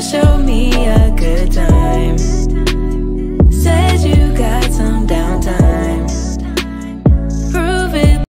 Show me